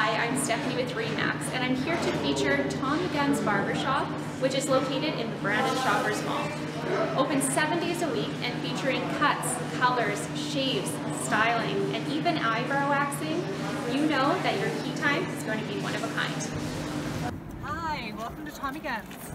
Hi, I'm Stephanie with Remax, and I'm here to feature Tommy Gun's Barbershop, which is located in the Brandon Shoppers Mall. Open seven days a week and featuring cuts, colors, shaves, styling, and even eyebrow waxing, you know that your key time is going to be one of a kind. Hi, welcome to Tommy Gun's.